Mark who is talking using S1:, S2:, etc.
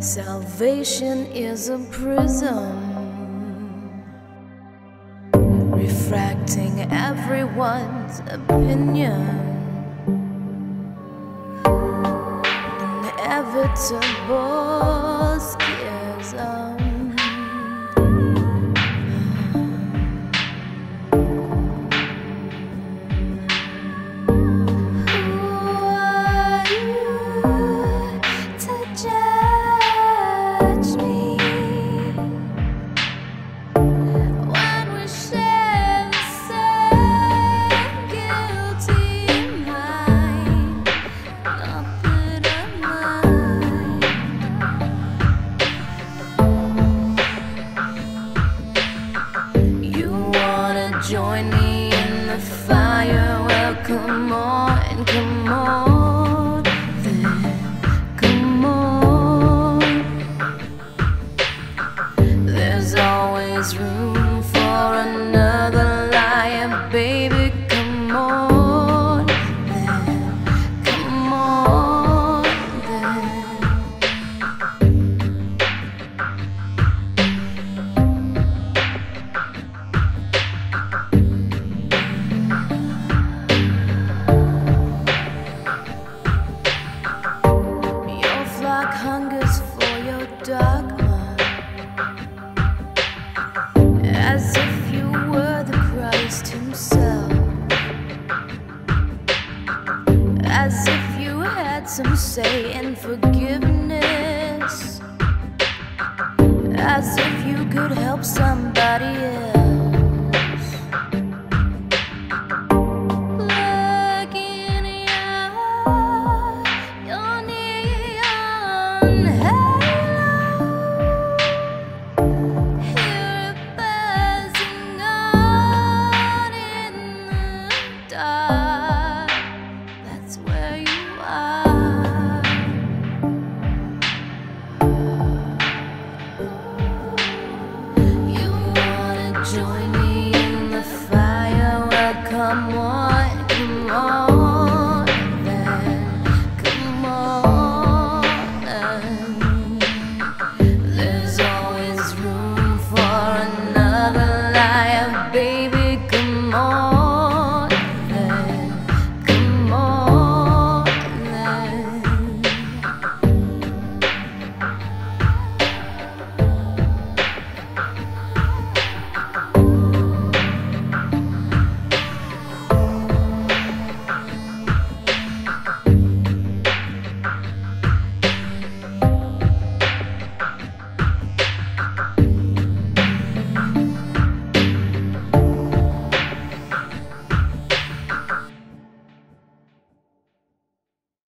S1: Salvation is a prism, refracting everyone's opinion. Inevitable schism. Join me in the fire? Well, come on, come on, then come on. There's always room hungers for your dogma, as if you were the Christ Himself, as if you had some say in forgiveness, as if you could help somebody else.